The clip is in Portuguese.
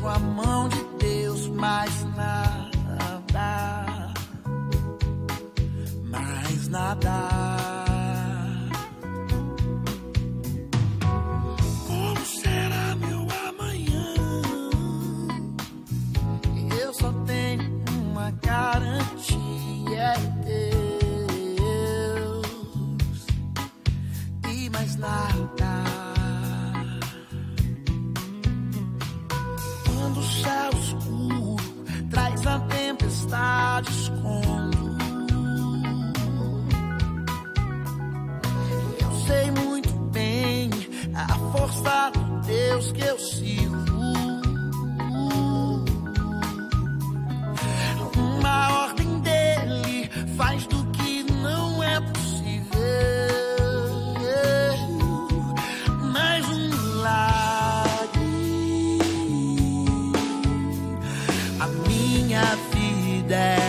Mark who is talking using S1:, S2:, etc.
S1: Com a mão de Deus mais nada, mais nada. Como será meu amanhã? Eu só tenho uma garantia. é Deus e mais nada. Que eu sirvo. Uma ordem dele faz do que não é possível. Mais um milagre. A minha vida é.